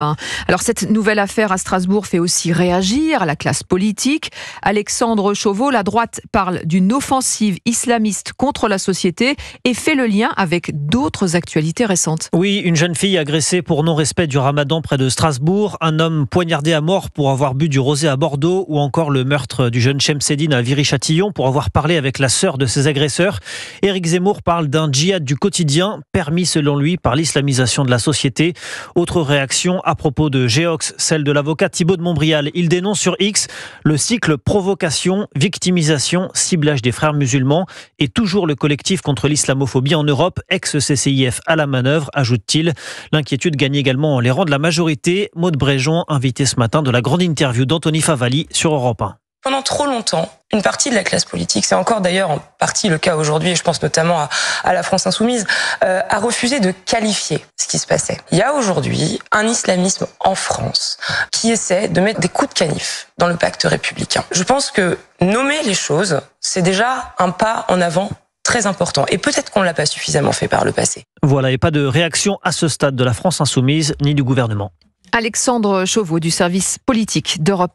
Alors cette nouvelle affaire à Strasbourg fait aussi réagir la classe politique. Alexandre Chauveau, la droite parle d'une offensive islamiste contre la société et fait le lien avec d'autres actualités récentes. Oui, une jeune fille agressée pour non-respect du ramadan près de Strasbourg, un homme poignardé à mort pour avoir bu du rosé à Bordeaux ou encore le meurtre du jeune Chemseddine à Viry-Châtillon pour avoir parlé avec la sœur de ses agresseurs. Éric Zemmour parle d'un djihad du quotidien permis selon lui par l'islamisation de la société. Autre réaction à propos de Géox, celle de l'avocat Thibault de Montbrial. Il dénonce sur X le cycle provocation, victimisation, ciblage des frères musulmans et toujours le collectif contre l'islamophobie en Europe, ex-CCIF à la manœuvre, ajoute-t-il. L'inquiétude gagne également les rangs de la majorité. Maud Bréjon, invité ce matin de la grande interview d'Anthony Favali sur Europe 1. Pendant trop longtemps, une partie de la classe politique, c'est encore d'ailleurs en partie le cas aujourd'hui, et je pense notamment à, à la France insoumise, euh, a refusé de qualifier ce qui se passait. Il y a aujourd'hui un islamisme en France qui essaie de mettre des coups de canif dans le pacte républicain. Je pense que nommer les choses, c'est déjà un pas en avant très important. Et peut-être qu'on ne l'a pas suffisamment fait par le passé. Voilà, et pas de réaction à ce stade de la France insoumise ni du gouvernement. Alexandre Chauveau du service politique d'Europe 1.